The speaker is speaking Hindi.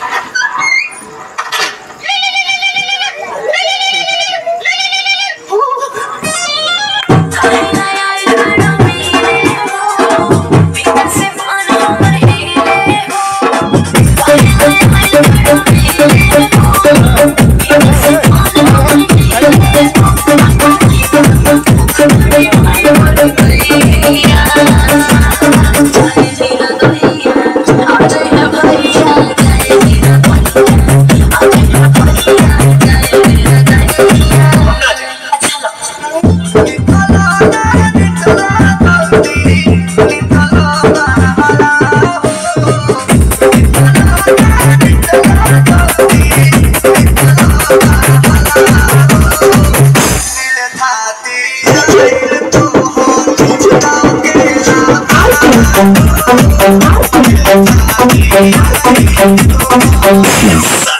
ना भैया